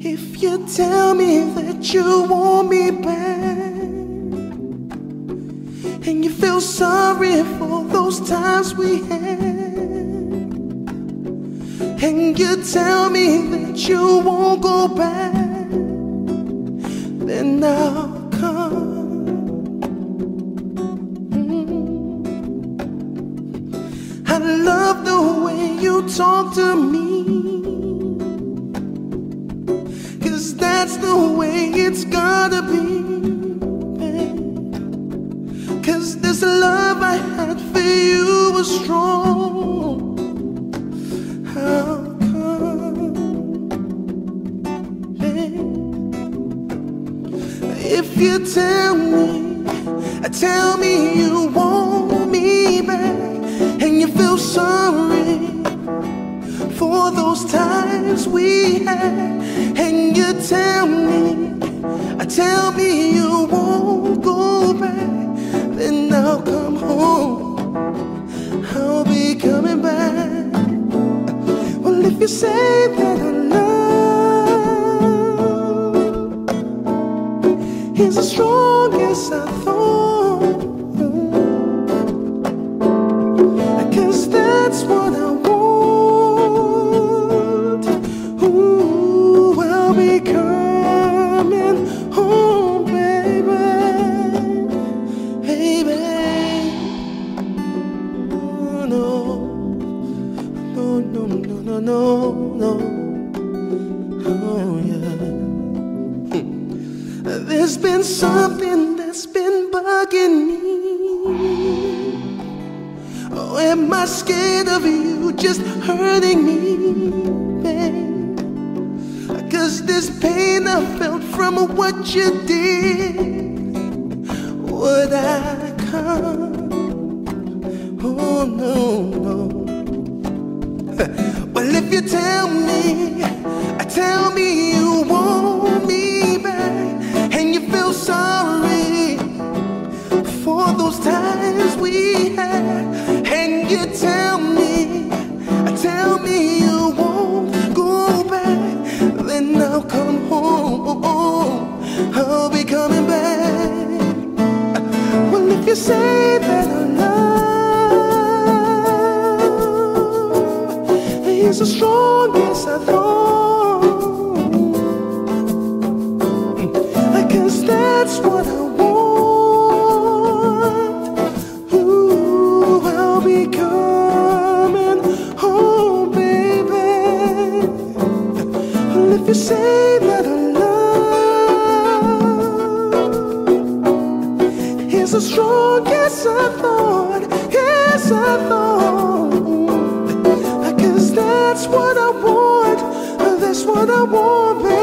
If you tell me that you want me back and you feel sorry for those times we had, and you tell me that you won't go back, then I'll come. Mm. I love the way you talk to me. Cause that's the way it's gotta be. Cause this love I had for you was strong. If you tell me, uh, tell me you want me back, and you feel sorry for those times we had, and you tell me, uh, tell me you won't go back, then I'll come home. I'll be coming back. Well, if you say that I love is as strong as I thought. Something that's been bugging me. Oh, am I scared of you just hurting me, babe? Cause this pain I felt from what you did, would I come? Oh, no, no. Well, if you tell me, coming back. Well, if you say that I love is as strong as I thought, I guess that's what I want. Ooh, I'll be coming home, baby. Well, if you say I is as strong as I thought, yes I thought. Cause that's what I want, that's what I want, baby.